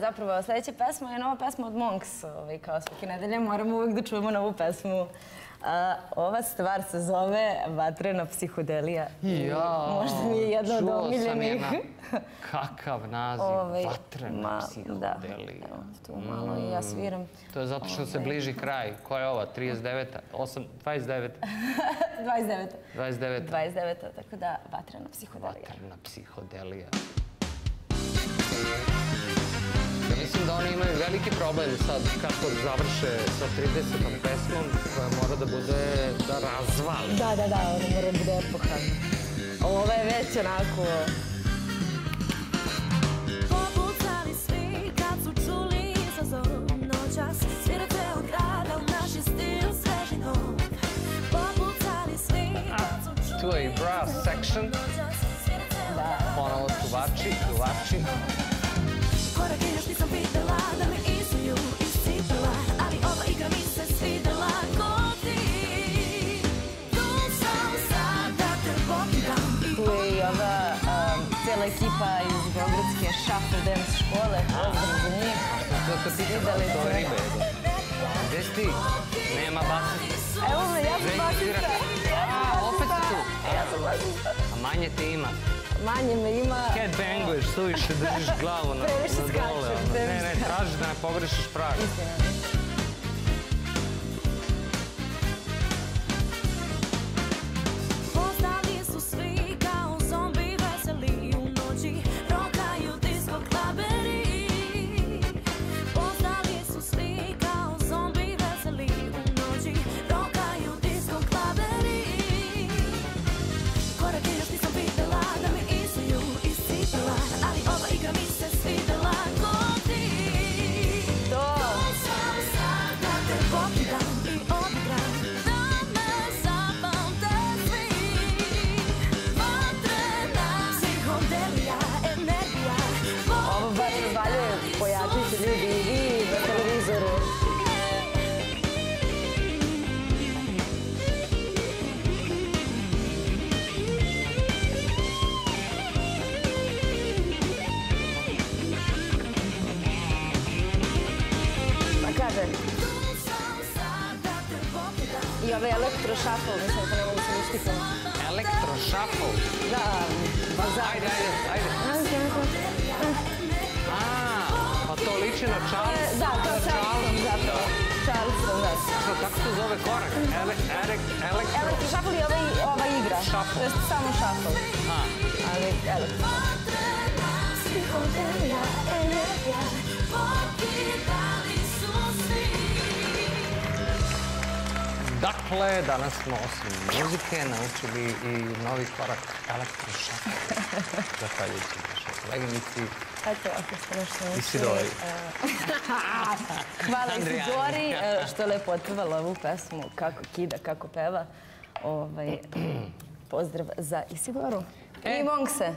Zapravo, sljedeća pesma je nova pesma od Monks. Ovaj, kao svake nedelje moramo uvijek da čujemo novu pesmu. Ova stvar se zove Vatrena psihodelija. Ja, Možda mi je jedna od omiljenih. Kakav naziv, Ovaj, Vatrena psihodelija. Tu malo i ja sviram. To je zato što se ovaj. bliži kraj. Koja je ova? 39. 8, 29. 29. 29. 29. Tako da, Vatrena psihodelija. Vatrena psihodelija. Ja mislim da oni imaju veliki problem sad kako završe sa 30. pesmom koja mora da bude da razvali. Da, da, da, ono mora da bude epoha. Ovo je već onako... Popucali svi kad su čuli izazov noćas Svira ceo grad, al naš je stil sveži nov Popucali svi kad su čuli Tu je i brass section. Ponovo tuvači, tuvači. Korak je još nisam videla da me izuju iscipela Ali ova igra mi se svidela ko ti Tu sam sad da te pokidam i Tu je i ova um, cijela ekipa iz Beogradske Shuffle Dance škole. Pozdrav za njih. To je kad ti Videli to ste. je ribe. Gde si ti? Nema basica. Evo me, ja sam Željko svira. basica. A, opet si tu. Ja sam basica. A manje te ima. Manje me ima. Headbanguješ, suviše držiš glavu na, dole. ono. Ne, previše. ne, traži da ne pogrešiš prag. Istina. I ovaj elektro shuffle, mislim da ne mogu se uštiti. Elektro shuffle. Da, bazar. Ajde, ajde, ajde. A, pa to liči na Charles. Da, to je Charleston zapravo. Charleston, da. Što, kako se zove korak? Ele, ele, elektro... Elektro shuffle i ovaj, ova igra. Shuffle. To je samo shuffle. A, Ali elektro. Psihodelija, energija dakle, danas smo osim muzike naučili i novi korak elektro shuffle. Zahvaljujući našoj koleginici. Eto, ako ste nešto naučili. Isidori. Hvala. Isidori e, što je lepo otpevala ovu pesmu, kako kida, kako peva. Ovaj, pozdrav za Isidoru. I Monkse.